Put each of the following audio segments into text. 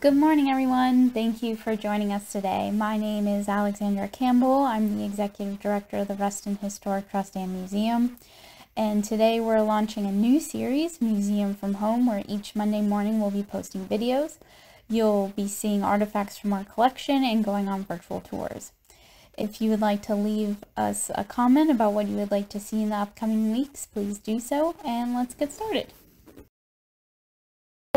Good morning, everyone. Thank you for joining us today. My name is Alexandra Campbell. I'm the Executive Director of the Reston Historic Trust and Museum. And today we're launching a new series, Museum from Home, where each Monday morning we'll be posting videos. You'll be seeing artifacts from our collection and going on virtual tours. If you would like to leave us a comment about what you would like to see in the upcoming weeks, please do so, and let's get started.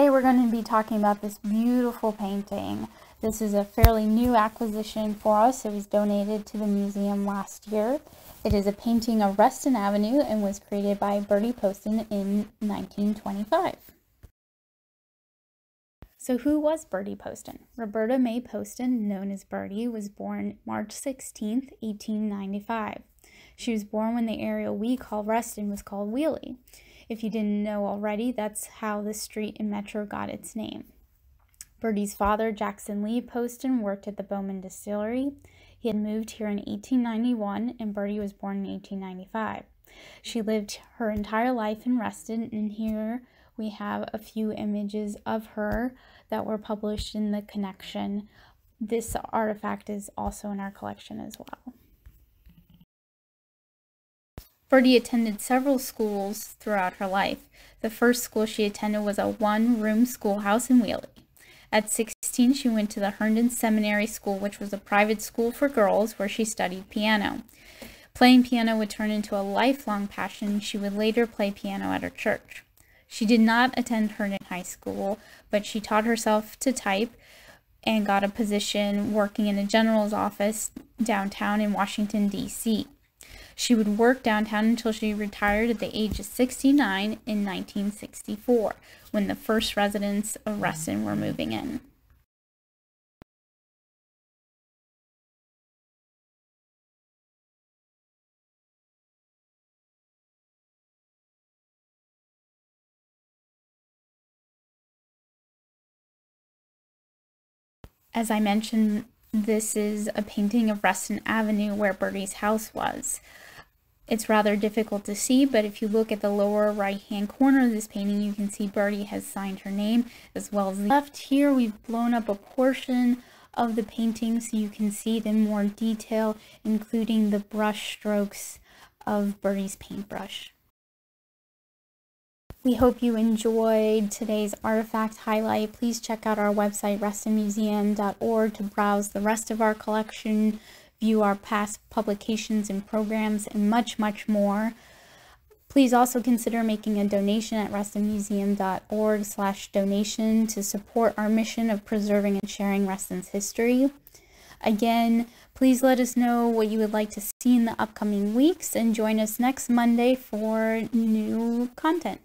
Today we're going to be talking about this beautiful painting. This is a fairly new acquisition for us. It was donated to the museum last year. It is a painting of Reston Avenue and was created by Bertie Poston in 1925. So who was Bertie Poston? Roberta May Poston, known as Bertie, was born March 16, 1895. She was born when the area we call Reston was called Wiehle. If you didn't know already, that's how the street in Metro got its name. Bertie's father, Jackson Lee Poston, worked at the Bowman Distillery. He had moved here in 1891, and Bertie was born in 1895. She lived her entire life in Reston, and here we have a few images of her that were published in the connection. This artifact is also in our collection as well. Bertie attended several schools throughout her life. The first school she attended was a one-room schoolhouse in Wiehle. At 16, she went to the Herndon Seminary School, which was a private school for girls where she studied piano. Playing piano would turn into a lifelong passion. She would later play piano at her church. She did not attend Herndon High School, but she taught herself to type and got a position working in a general's office downtown in Washington, D.C. She would work downtown until she retired at the age of 69 in 1964, when the first residents of Reston were moving in. As I mentioned, this is a painting of Reston Avenue where Bertie's house was. It's rather difficult to see, but if you look at the lower right hand corner of this painting, you can see Bertie has signed her name as well as the left. Here we've blown up a portion of the painting so you can see it in more detail, including the brush strokes of Bertie's paintbrush. We hope you enjoyed today's artifact highlight. Please check out our website, restonmuseum.org, to browse the rest of our collection, view our past publications and programs, and much, much more. Please also consider making a donation at restonmuseum.org slash donation to support our mission of preserving and sharing Reston's history. Again, please let us know what you would like to see in the upcoming weeks and join us next Monday for new content.